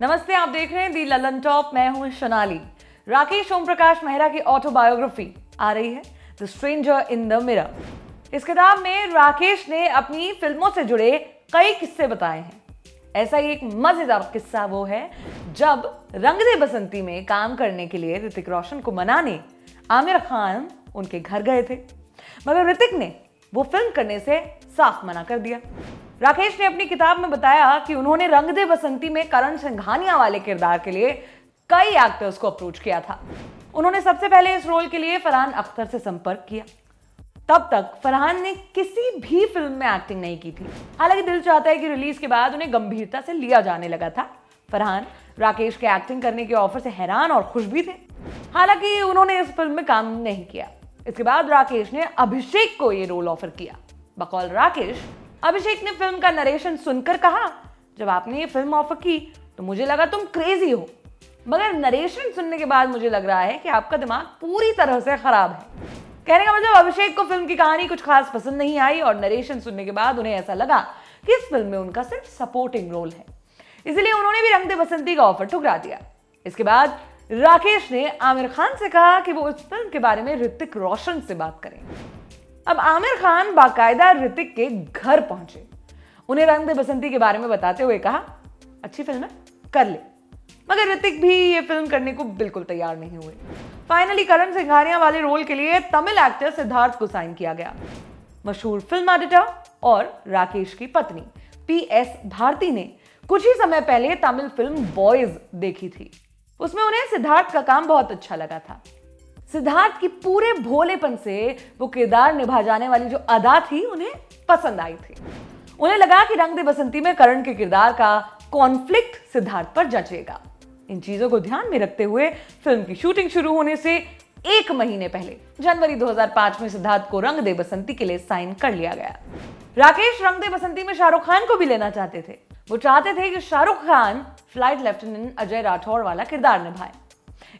नमस्ते, आप देख रहे हैं दी ललन टॉप। मैं हूँ सोनाली राकेश ओम प्रकाश मेहरा की ऑटोबायोग्राफी आ रही है the stranger in the mirror इस किताब में राकेश ने अपनी फ़िल्मों से जुड़े कई किस्से बताए हैं। ऐसा ही एक मज़ेदार किस्सा वो है, जब रंग दे बसंती में काम करने के लिए ऋतिक रोशन को मनाने आमिर खान उनके घर गए थे। मगर ऋतिक ने वो फ़िल्म करने से साफ़ मना कर दिया। राकेश ने अपनी किताब में बताया कि उन्होंने रंग दे बसंती में करण सिंघानिया वाले किरदार के लिए कई एक्टर्स को अप्रोच किया था। उन्होंने सबसे पहले इस रोल के लिए फरहान अख्तर से संपर्क किया। तब तक फरहान ने किसी भी फ़िल्म में एक्टिंग नहीं की थी। हालाँकि दिल चाहता है कि रिलीज़ के बाद उन्हें गंभीरता से लिया जाने लगा था। फरहान राकेश के एक्टिंग करने के ऑफ़र से हैरान और खुश भी थे। हालाँकि उन्होंने इस फ़िल्म में काम नहीं किया। इसके बाद राकेश ने अभिषेक को ये रोल ऑफ़र किया। बकौल राकेश, अभिषेक ने फ़िल्म का नरेशन सुनकर कहा, जब आपने ये फ़िल्म ऑफ़र की तो मुझे लगा तुम क्रेजी हो। मगर नरेशन सुनने के बाद मुझे लग रहा है कि आपका दिमाग पूरी तरह से खराब है। कहने का मतलब अभिषेक को फ़िल्म की कहानी कुछ खास पसंद नहीं आई और नरेशन सुनने के बाद उन्हें ऐसा लगा कि इस फ़िल्म में उनका सिर्फ़ सपोर्टिंग रोल है। इसलिए उन्होंने भी रंग दे बसंती का ऑफ़र ठुकरा दिया। इसके बाद राकेश ने आमिर खान से कहा कि वो इस फ़िल्म के बारे में ऋतिक रोशन से बात करें। अब आमिर खान बाकायदा ऋतिक के घर पहुँचे। उन्हें रंग दे बसंती के बारे में बताते हुए कहा, अच्छी फ़िल्म है, कर ले। मगर ऋतिक भी ये फ़िल्म करने को बिल्कुल तैयार नहीं हुए। फाइनली करण सिंघानिया वाले रोल के लिए तमिल एक्टर सिद्धार्थ को साइन किया गया। मशहूर फ़िल्म एडिटर और राकेश की पत्नी पी एस भारती ने कुछ ही समय पहले तमिल फ़िल्म बॉयज़ देखी थी। उसमें उन्हें सिद्धार्थ का काम बहुत अच्छा लगा था। सिद्धार्थ की पूरे भोलेपन से वो किरदार निभा जाने वाली जो अदा थी, उन्हें पसंद आई थी। उन्हें लगा कि रंग दे बसंती में करण के किरदार का कॉन्फ्लिक्ट सिद्धार्थ पर जचेगा। इन चीज़ों को ध्यान में रखते हुए फ़िल्म की शूटिंग शुरू होने से एक महीने पहले, जनवरी 2005 में सिद्धार्थ को रंग दे बसंती के लिए साइन कर लिया गया। राकेश रंग दे बसंती में शाहरुख खान को भी लेना चाहते थे। वो चाहते थे कि शाहरुख खान फ़्लाइट लेफ्टिनेंट अजय राठौड़ वाला किरदार निभाए।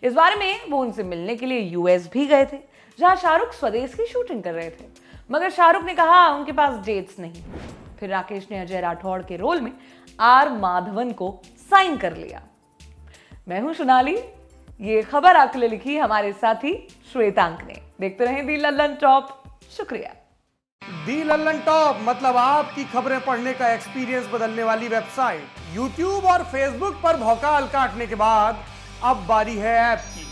इस बारे में वो उनसे मिलने के लिए यूएस भी गए थे, जहाँ शाहरुख स्वदेश की शूटिंग कर रहे थे। मगर शाहरुख ने कहा, उनके पास डेट्स नहीं। फिर राकेश ने अजय राठौड़ के रोल में आर माधवन को साइन कर लिया। मैं हूँ सोनाली, ये खबर आपके लिए लिखी हमारे साथी श्वेतांक ने। देखते रहे दी लल्लन टॉप। शुक्रिया। दी लल्लन टॉप मतलब आपकी खबरें पढ़ने का एक्सपीरियंस बदलने वाली वेबसाइट यूट्यूब और फेसबुक पर भौकाल काटने के बाद अब बारी है ऐप की।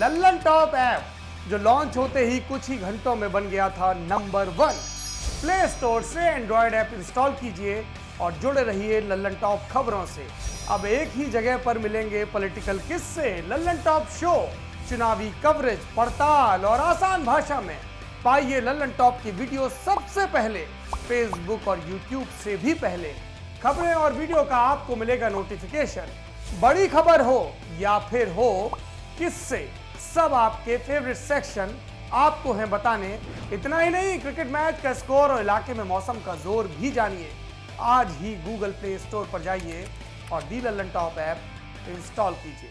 लल्लन टॉप ऐप जो लॉन्च होते ही कुछ ही घंटों में बन गया था नंबर वन प्ले स्टोर से एंड्रॉयड ऐप इंस्टॉल कीजिए और जुड़े रहिए लल्लन टॉप खबरों से। अब एक ही जगह पर मिलेंगे पॉलिटिकल किस्से। लल्लन टॉप शो चुनावी कवरेज पड़ताल और आसान भाषा में। पाइए लल्लन टॉप की वीडियो सबसे पहले फेसबुक और यूट्यूब से भी पहले। खबरें और वीडियो का आपको मिलेगा नोटिफिकेशन बड़ी खबर हो या फिर हो, किससे? सब आपके फेवरेट सेक्शन आपको हैं बताने। इतना ही नहीं क्रिकेट मैच का स्कोर और इलाके में मौसम का ज़ोर भी जानिए। आज ही गूगल प्ले स्टोर पर जाइए और the Lallantop app install कीजिए।